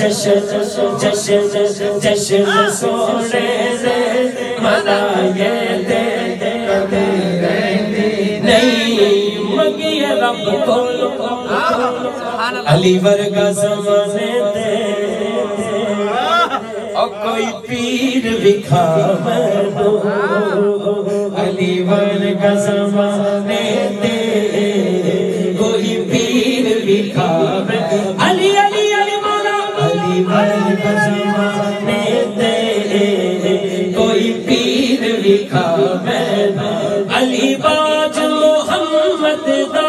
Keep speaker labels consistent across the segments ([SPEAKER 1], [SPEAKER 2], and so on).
[SPEAKER 1] जश्न जश्न जश्न सोने दे मनाए दे नहीं अली वर्गा दे और कोई पीर विखावे दो अली वर्गा जमाने दे कोई पीर विखावे पीर विखावे अली बाज मोहम्मद दा।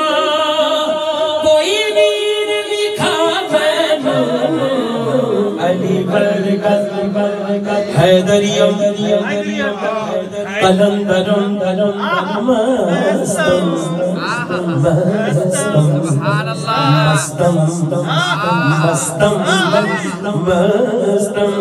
[SPEAKER 1] कोई वीर विखावे अली वर्गा हैदरियम कलंदरम मस्तम मस्तम मस्तम मस्तम मस्तम हैदरियम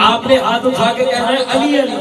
[SPEAKER 1] आपने हाथ उठा के कह रहे हैं अली अली।